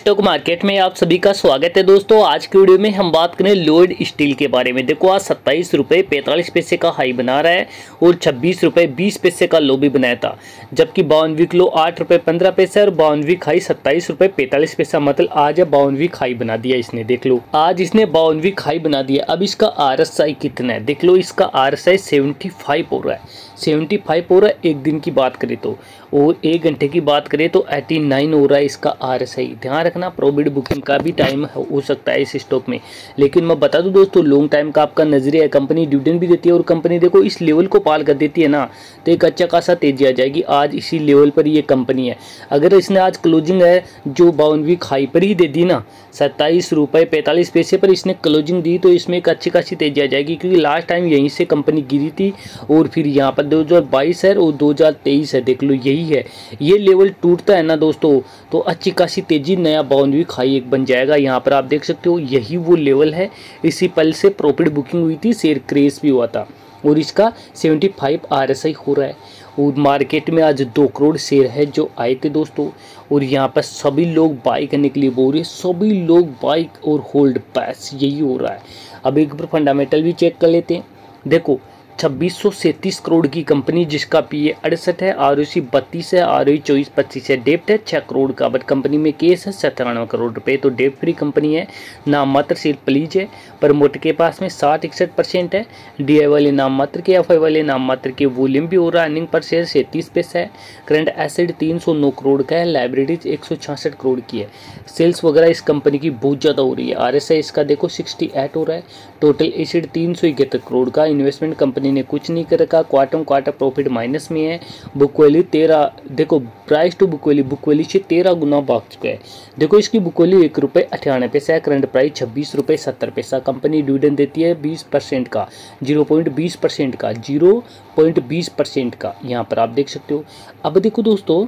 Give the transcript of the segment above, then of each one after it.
Stock market में आप सभी का स्वागत है दोस्तों। आज की वीडियो में हम बात करें लोड स्टील के बारे में। देखो, आज सत्ताईस रुपये पैंतालीस पैसे का हाई बना रहा है और छब्बीस रुपये बीस पैसे का लो भी बनाया था। जबकि बावन वीक लो आठ रुपये पंद्रह पैसे और बावन वीक हाई सत्ताईस रुपये पैंतालीस पैसा मतलब आज बावन वीक हाई बना दिया इसने, देख लो। आज इसने बावन वीक हाई बना दिया। अब इसका आरएसआई कितना है? देख लो, इसका आर एस हो रहा है। सेवेंटी फाइव हो रहा है एक दिन की बात करें तो। और एक घंटे की बात करें तो एटी नाइन हो रहा है इसका आर एस आई ध्यान रखना प्रोबिड बुकिंग का भी टाइम हो सकता है इस स्टॉक में। लेकिन मैं बता दूँ दोस्तों लॉन्ग टाइम का आपका नज़रिया है कंपनी डिविडेंड भी देती है और कंपनी देखो, इस लेवल को पाल कर देती है ना तो एक अच्छा खासा तेज़ी आ जाएगी। आज इसी लेवल पर ये कंपनी है। अगर इसने आज क्लोजिंग है, जो बावन वीक हाई पर ही दे दी ना, सत्ताईस रुपये पैंतालीस पैसे पर इसने क्लोजिंग दी तो इसमें एक अच्छी खासी तेज़ी आ जाएगी, क्योंकि लास्ट टाइम यहीं से कंपनी गिरी थी और फिर यहाँ पर 2022 है और 2023 है, देख लो, यही है। ये लेवल टूटता है ना दोस्तों तो अच्छी खासी तेज़ी, नया बाउंड्री खाई एक बन जाएगा, यहाँ पर आप देख सकते हो, यही वो लेवल है। इसी पल से प्रॉफिट बुकिंग हुई थी शेयर क्रेस भी हुआ था। और इसका 75 आरएसआई हो रहा है। और मार्केट में आज दो करोड़ शेयर है जो आए थे दोस्तों। और यहाँ पर सभी लोग बाई करने के लिए बोल रहे हैं। सभी लोग बाइक और होल्ड पैस यही हो रहा है। अब एक बार फंडामेंटल भी चेक कर लेते हैं। देखो छब्बीस करोड़ की कंपनी जिसका पी ए अड़सठ है आर ओ सी बत्तीस है आर ओ चौबीस, पच्चीस है, डेप्ट है छः करोड़ का। बट कंपनी में केस है, सत्तानवे करोड़ रुपए। तो डेप्ट फ्री कंपनी है नाम मात्र सिर्फ़ प्लीज़ है प्रमोट के पास में साठ इकसठ परसेंट है। डी आई वाले नाम मात्र के एफ़ आई वाले नाम मात्र के वॉल्यूम भी हो रहा है। अर्निंग पर शेयर सैंतीस पैसा है। करंट एसिड तीन सौ नौ करोड़ का है। लाइब्रेरीज एक सौ छियासठ करोड़ की है। सेल्स वगैरह इस कंपनी की बहुत ज़्यादा हो रही है। आर एस आई इसका देखो सिक्सटी एट हो रहा है। टोटल एसिड तीन सौ इकहत्तर करोड़ का। इन्वेस्टमेंट कंपनी कंपनी ने कुछ नहीं कर रखा क्वार्टर क्वार्टर प्रॉफिट माइनस में है। बुक वैल्यू तेरह, देखो price to book value book value से तेरह गुना भाग चुका है। देखो, इसकी बुक वैल्यू एक रुपये अठानवे पैसा है करंट प्राइस छब्बीस रुपये सत्तर पैसा। कंपनी डिविडेंड देती है बीस परसेंट का ज़ीरो पॉइंट बीस परसेंट का ज़ीरो पॉइंट बीस परसेंट का, यहाँ पर आप देख सकते हो। अब देखो दोस्तों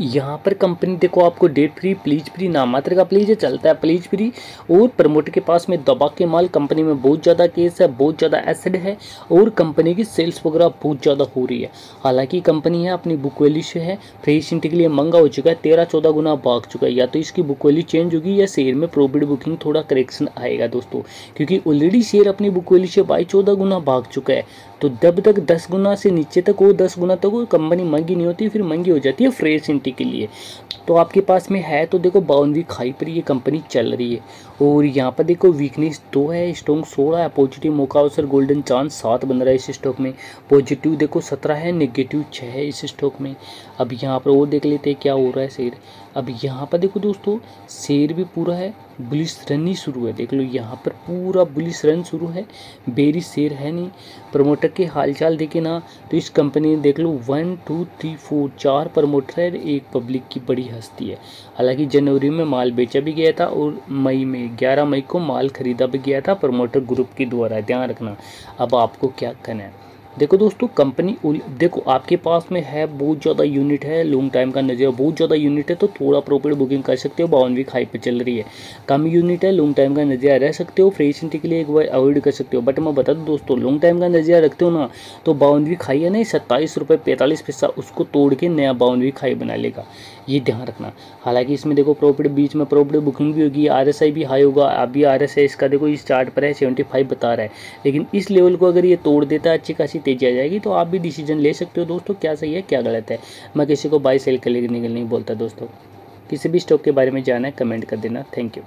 यहाँ पर कंपनी देखो आपको डेट फ्री प्लीज़ फ्री नाम मात्र का प्लीज़ चलता है प्लीज़ फ्री और प्रमोटर के पास में दबा के माल कंपनी में बहुत ज़्यादा केस है, बहुत ज़्यादा एसिड है और कंपनी की सेल्स वगैरह बहुत ज़्यादा हो रही है। हालाँकि कंपनी है, अपनी बुक वैल्यू से है फ्रेश इंट के लिए महँगा हो चुका है, तेरह चौदह गुना भाग चुका है। या तो इसकी बुक वैल्यू चेंज होगी या शेयर में प्रोफिट बुकिंग थोड़ा करेक्शन आएगा दोस्तों, क्योंकि ऑलरेडी शेयर अपनी बुक वैल्यू से बाई चौदह गुना भाग चुका है। तो जब तक दस गुना से नीचे तक वो दस गुना तक कंपनी महँगी नहीं होती, फिर महँगी हो जाती है फ्रेश इंटी के लिए। तो आपके पास में है तो देखो बावन खाई पर ये कंपनी चल रही है। और यहाँ पर देखो वीकनेस दो है स्टॉक सोलह है पॉजिटिव मौका अवसर गोल्डन चांस सात बन रहा है इस स्टॉक में। पॉजिटिव देखो, सत्रह है नेगेटिव छः है इस स्टॉक में। अब यहाँ पर और देख लेते हैं क्या हो रहा है शेर अब यहाँ पर देखो दोस्तों, शेर भी पूरा है बुलिस रन ही शुरू है। देख लो, यहाँ पर पूरा बुलिस रन शुरू है। बेरी शेर है नहीं। प्रमोटर के हालचाल देखे ना तो इस कंपनी ने देख लो, वन, टू, थ्री, फोर, चार प्रमोटर है, एक पब्लिक की बड़ी हस्ती है। हालाँकि जनवरी में माल बेचा भी गया था और मई में, ग्यारह मई को माल खरीदा भी गया था प्रमोटर ग्रुप के द्वारा। ध्यान रखना, अब आपको क्या करना है? देखो दोस्तों कंपनी देखो आपके पास में है, बहुत ज़्यादा यूनिट है लॉन्ग टाइम का नज़र बहुत ज़्यादा यूनिट है तो थोड़ा प्रॉफिट बुकिंग कर सकते हो बावन वीक हाई पे चल रही है। कम यूनिट है लॉन्ग टाइम का नज़रिया रह सकते हो फ्रेश के लिए एक बार अवॉइड कर सकते हो। बट मैं बता दूँ दोस्तों लॉन्ग टाइम का नज़रिया रखते हो ना तो बावन वीक हाई है ना सत्ताईस रुपये पैंतालीस पैसा, उसको तोड़ के नया बावन वीक हाई बना लेगा। ये ध्यान रखना। हालाँकि इसमें देखो प्रॉफिट बीच में प्रॉफिट बुकिंग भी होगी, RSI भी हाई होगा अभी आर इसका देखो इस चार्ट पर है सेवेंटी बता रहा है। लेकिन इस लेवल को अगर ये तोड़ देता है, अच्छी खासी तेज़ी आ जाएगी तो आप भी डिसीज़न ले सकते हो दोस्तों, क्या सही है, क्या गलत है। मैं किसी को बाई सेल करने के लिए नहीं बोलता दोस्तों। किसी भी स्टॉक के बारे में जाना है कमेंट कर देना। Thank you